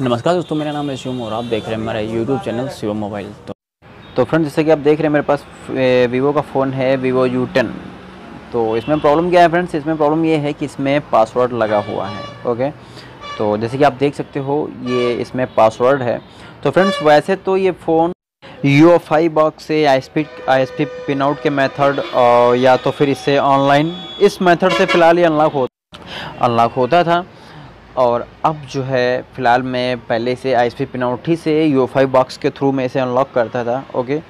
नमस्कार दोस्तों, मेरा नाम है शिवम और आप देख रहे हैं हमारा यूट्यूब चैनल शिवम मोबाइल। तो तो फ्रेंड्स जैसे कि आप देख रहे हैं, मेरे पास वीवो का फ़ोन है वीवो यू टेन तो इसमें प्रॉब्लम क्या है फ्रेंड्स इसमें प्रॉब्लम ये है कि इसमें पासवर्ड लगा हुआ है ओके तो जैसे कि आप देख सकते हो, ये इसमें पासवर्ड है। तो फ्रेंड्स वैसे तो ये phone U F I box से I S P I S P pinout के मेथड या तो फिर इससे ऑनलाइन इस मेथड से फ़िलहाल ये अनलॉक हो अनलॉक होता था। और अब जो है, फ़िलहाल मैं पहले से आई एस पी पिनौठी से यू फाइव बॉक्स के थ्रू मैं इसे अनलॉक करता था ओके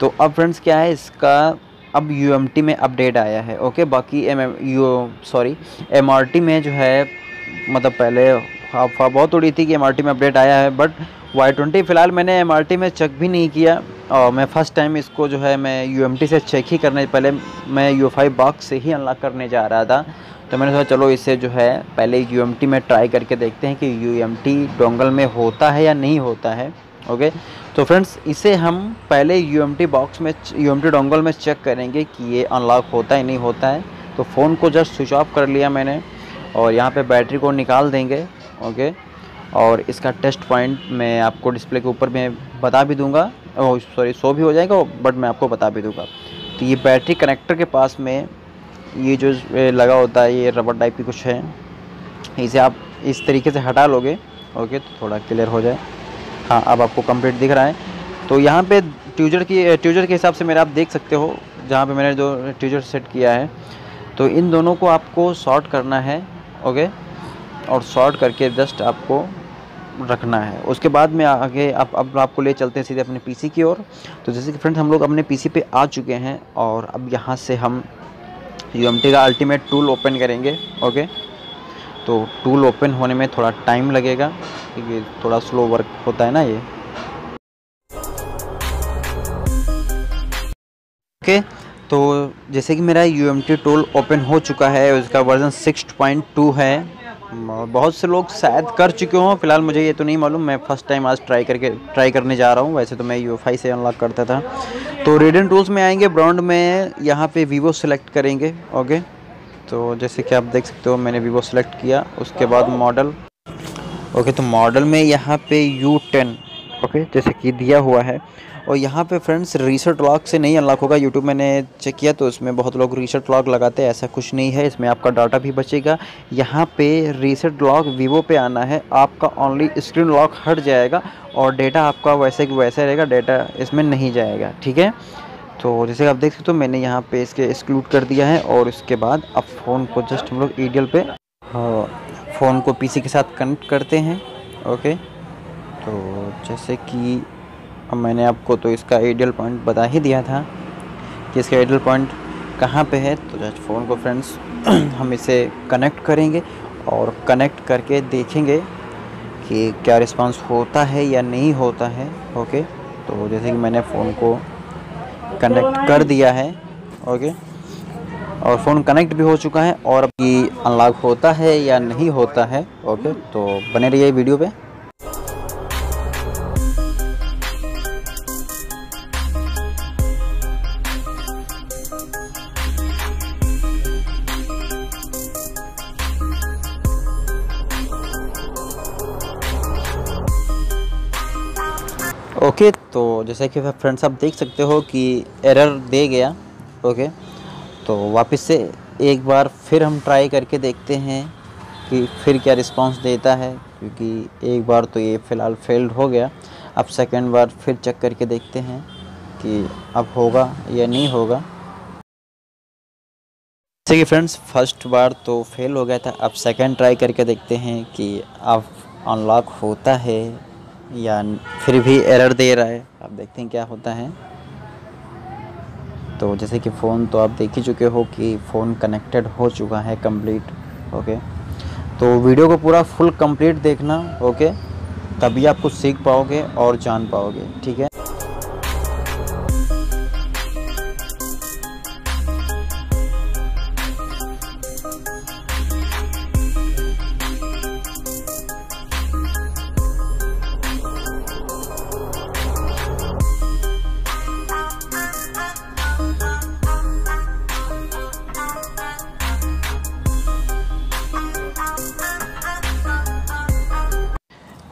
तो अब फ्रेंड्स क्या है, इसका अब यू एम टी में अपडेट आया है ओके बाकी M M U sorry M R T में जो है मतलब पहले अफवाह बहुत उड़ी थी कि एम आर टी में अपडेट आया है बट वाई ट्वेंटी फ़िलहाल मैंने एम आर टी में चेक भी नहीं किया और मैं फ़र्स्ट टाइम इसको जो है, मैं यू एम टी से चेक ही करने, पहले मैं यू फाइव बॉक्स से ही अनलॉक करने जा रहा था। तो मैंने सोचा, चलो इसे जो है, पहले यूएमटी में ट्राई करके देखते हैं कि यूएमटी डोंगल में होता है या नहीं होता है ओके तो फ्रेंड्स इसे हम पहले यूएमटी बॉक्स में यूएमटी डोंगल में चेक करेंगे कि ये अनलॉक होता है नहीं होता है। तो फ़ोन को जस्ट स्विच ऑफ़ कर लिया मैंने और यहाँ पे बैटरी को निकाल देंगे ओके और इसका टेस्ट पॉइंट मैं आपको डिस्प्ले के ऊपर मैं बता भी दूँगा। सॉरी शो भी हो जाएगा बट मैं आपको बता भी दूँगा। तो ये बैटरी कनेक्टर के पास में ये जो लगा होता है, ये रबर टाइप की कुछ है। इसे आप इस तरीके से हटा लोगे ओके तो थोड़ा क्लियर हो जाए। हाँ अब आपको कंप्लीट दिख रहा है। तो यहाँ पे ट्यूजर की ट्यूजर के हिसाब से मेरा आप देख सकते हो, जहाँ पे मैंने जो ट्यूजर सेट किया है। तो इन दोनों को आपको शॉर्ट करना है ओके और शॉर्ट करके जस्ट आपको रखना है। उसके बाद में आगे आप, अब आपको ले चलते हैं सीधे अपने पीसी की ओर। तो जैसे कि फ्रेंड्स हम लोग अपने पीसी पे आ चुके हैं और अब यहाँ से हम UMT का अल्टीमेट टूल ओपन करेंगे ओके तो टूल ओपन होने में थोड़ा टाइम लगेगा, क्योंकि थोड़ा स्लो वर्क होता है ना ये। ओके तो जैसे कि मेरा UMT टूल ओपन हो चुका है, उसका वर्जन 6.2 है। बहुत से लोग शायद कर चुके हों, फ़िलहाल मुझे ये तो नहीं मालूम। मैं फ़र्स्ट टाइम आज ट्राई करके ट्राई करने जा रहा हूँ। वैसे तो मैं यू से अनलॉक करता था। तो रेडियन टूल्स में आएँगे ब्रांड में यहाँ पे वीवो सेलेक्ट करेंगे ओके तो जैसे कि आप देख सकते हो, मैंने वीवो सेलेक्ट किया, उसके बाद मॉडल ओके तो मॉडल में यहाँ पे यू टेन ओके जैसे कि दिया हुआ है। और यहाँ पे फ्रेंड्स रीसेट लॉक से नहीं अनलॉक होगा। यूट्यूब मैंने चेक किया तो इसमें बहुत लोग रीसेट लॉक लगाते हैं, ऐसा कुछ नहीं है। इसमें आपका डाटा भी बचेगा। यहाँ पे रीसेट लॉक वीवो पे आना है। आपका ओनली स्क्रीन लॉक हट जाएगा और डेटा आपका वैसे वैसे रहेगा डेटा इसमें नहीं जाएगा, ठीक है? तो जैसे आप देख सकते हो तो मैंने यहाँ पे इसके एक्सक्लूड कर दिया है और उसके बाद अब फ़ोन को जस्ट हम लोग ईडियल पे फ़ोन को पीसी के साथ कनेक्ट करते हैं ओके तो जैसे कि अब मैंने आपको तो इसका आइडियल पॉइंट बता ही दिया था कि इसका आइडियल पॉइंट कहाँ पे है। तो जस्ट फ़ोन को फ्रेंड्स हम इसे कनेक्ट करेंगे और कनेक्ट करके देखेंगे कि क्या रिस्पांस होता है या नहीं होता है। ओके तो जैसे कि मैंने फ़ोन को कनेक्ट कर दिया है। ओके और फ़ोन कनेक्ट भी हो चुका है और अभी अनलॉक होता है या नहीं होता है। ओके तो बने रहिए वीडियो पे। ओके तो जैसे कि फ्रेंड्स आप देख सकते हो कि एरर दे गया, ओके तो वापस से एक बार फिर हम ट्राई करके देखते हैं कि फिर क्या रिस्पांस देता है, क्योंकि एक बार तो ये फ़िलहाल फेल्ड हो गया। अब सेकंड बार फिर चेक करके देखते हैं कि अब होगा या नहीं होगा। जैसे कि फ्रेंड्स फ़र्स्ट बार तो फेल हो गया था, अब सेकंड ट्राई करके देखते हैं कि अब अनलॉक होता है या फिर भी एरर दे रहा है। आप देखते हैं क्या होता है। तो जैसे कि फ़ोन तो आप देख ही चुके हो कि फ़ोन कनेक्टेड हो चुका है कंप्लीट, ओके। तो वीडियो को पूरा फुल कंप्लीट देखना, ओके। तभी आप कुछ सीख पाओगे और जान पाओगे, ठीक है।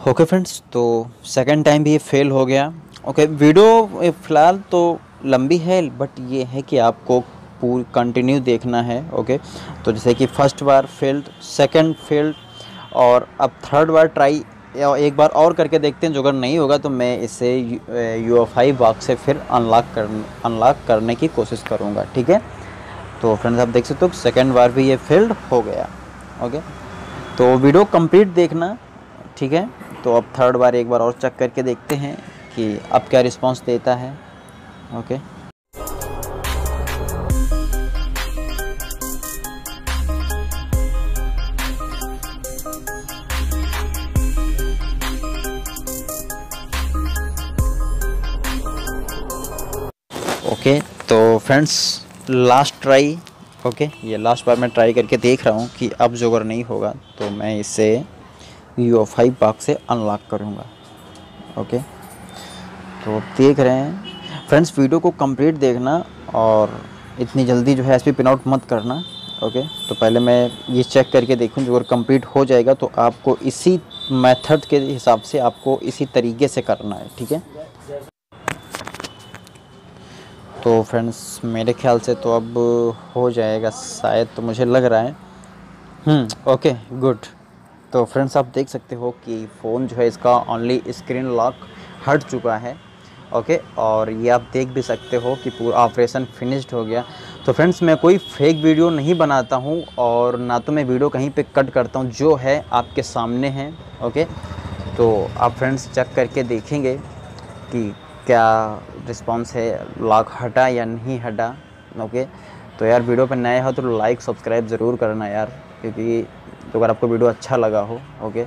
ओके फ्रेंड्स तो सेकंड टाइम भी ये फेल हो गया। ओके okay, वीडियो फ़िलहाल तो लंबी है बट ये है कि आपको पूरी कंटिन्यू देखना है ओके okay? तो जैसे कि फ़र्स्ट बार फेल्ड सेकंड फेल्ड और अब थर्ड बार ट्राई एक बार और करके देखते हैं जो अगर नहीं होगा तो मैं इसे यू एफ़ आई बॉक्स से फिर अनलॉक कर अनलॉक करने की कोशिश करूँगा ठीक है? तो फ्रेंड्स आप देख सकते हो सेकेंड बार भी ये फेल्ड हो गया ओके तो वीडियो कंप्लीट देखना ठीक है? तो अब थर्ड बार एक बार और चेक करके देखते हैं कि अब क्या रिस्पांस देता है। ओके ओके तो फ्रेंड्स लास्ट ट्राई ओके ये लास्ट बार मैं ट्राई करके देख रहा हूँ कि अब जो अगर नहीं होगा तो मैं इसे यू फाइव बॉक्स से अनलॉक करूँगा। ओके तो देख रहे हैं। फ्रेंड्स वीडियो को कंप्लीट देखना और इतनी जल्दी जो है एस पी पिन आउट मत करना। ओके तो पहले मैं ये चेक करके देखूँ, जो अगर कंप्लीट हो जाएगा तो आपको इसी मेथड के हिसाब से आपको इसी तरीके से करना है। ठीक है? तो फ्रेंड्स मेरे ख्याल से तो अब हो जाएगा शायद तो मुझे लग रहा है। हम्म ओके गुड तो फ्रेंड्स आप देख सकते हो कि फ़ोन जो है इसका ओनली स्क्रीन लॉक हट चुका है ओके और ये आप देख भी सकते हो कि पूरा ऑपरेशन फिनिश्ड हो गया। तो फ्रेंड्स मैं कोई फेक वीडियो नहीं बनाता हूँ और ना तो मैं वीडियो कहीं पे कट करता हूँ, जो है आपके सामने है ओके तो आप फ्रेंड्स चेक करके देखेंगे कि क्या रिस्पांस है लॉक हटा या नहीं हटा ओके तो यार वीडियो पर नए हो तो लाइक सब्सक्राइब ज़रूर करना यार, क्योंकि तो अगर आपको वीडियो अच्छा लगा हो, ओके?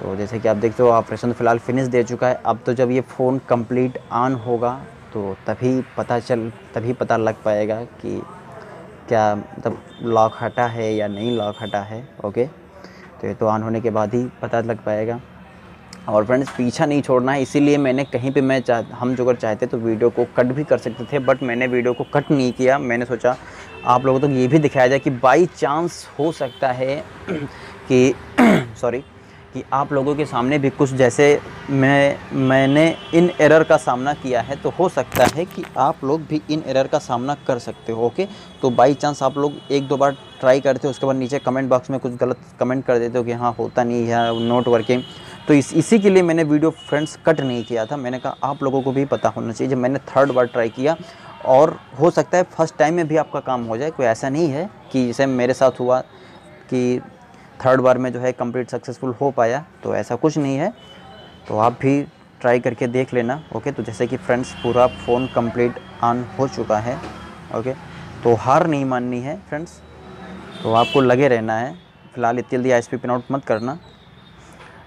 तो जैसे कि आप देखते हो, ऑपरेशन फ़िलहाल फिनिश दे चुका है। अब तो जब ये फ़ोन कंप्लीट ऑन होगा तो तभी पता चल, तभी पता लग पाएगा कि क्या मतलब लॉक हटा है या नहीं लॉक हटा है, ओके? तो ये तो ऑन होने के बाद ही पता लग पाएगा। और फ्रेंड्स पीछा नहीं छोड़ना है, इसीलिए मैंने कहीं पे मैं चाह, हम जो अगर चाहते तो वीडियो को कट भी कर सकते थे बट मैंने वीडियो को कट नहीं किया। मैंने सोचा आप लोगों तक तो ये भी दिखाया जाए कि बाई चांस हो सकता है कि सॉरी कि आप लोगों के सामने भी कुछ जैसे मैं, मैंने इन एरर का सामना किया है तो हो सकता है कि आप लोग भी इन एरर का सामना कर सकते हो ओके तो बाई चांस आप लोग एक दो बार ट्राई करते हो उसके बाद नीचे कमेंट बॉक्स में कुछ गलत कमेंट कर देते हो कि हाँ होता नहीं है नोट वर्किंग तो इस, इसी के लिए मैंने वीडियो फ्रेंड्स कट नहीं किया था। मैंने कहा आप लोगों को भी पता होना चाहिए। जब मैंने थर्ड बार ट्राई किया और हो सकता है फ़र्स्ट टाइम में भी आपका काम हो जाए, कोई ऐसा नहीं है कि जैसे मेरे साथ हुआ कि थर्ड बार में जो है कंप्लीट सक्सेसफुल हो पाया तो ऐसा कुछ नहीं है। तो आप भी ट्राई करके देख लेना ओके तो जैसे कि फ्रेंड्स पूरा फ़ोन कंप्लीट ऑन हो चुका है ओके तो हार नहीं माननी है फ्रेंड्स तो आपको लगे रहना है। फ़िलहाल इतनी जल्दी आई एस पिन आउट मत करना।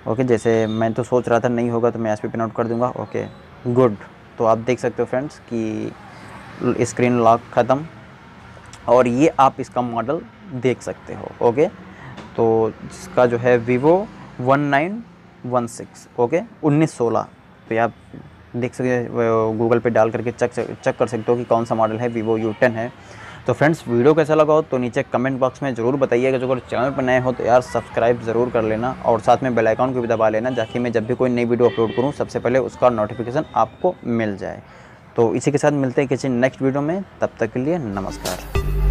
ओके, जैसे मैं तो सोच रहा था नहीं होगा तो मैं एस पी पिन आउट कर दूँगा। ओके गुड तो आप देख सकते हो फ्रेंड्स कि स्क्रीन लॉक ख़त्म और ये आप इसका मॉडल देख सकते हो। ओके तो जिसका जो है Vivo one nine one six okay, उन्नीस सोलह। तो आप देख सकते गूगल पे डाल करके चेक चेक कर सकते हो कि कौन सा मॉडल है वीवो यू टेन है। तो फ्रेंड्स, वीडियो कैसा लगा हो तो नीचे कमेंट बॉक्स में ज़रूर बताइएगा। जो अगर चैनल पर नए हो तो यार सब्सक्राइब ज़रूर कर लेना और साथ में बेल आइकन को भी दबा लेना ताकि मैं जब भी कोई नई वीडियो अपलोड करूँ, सबसे पहले उसका नोटिफिकेशन आपको मिल जाए। तो इसी के साथ मिलते हैं किसी नेक्स्ट वीडियो में। तब तक के लिए नमस्कार।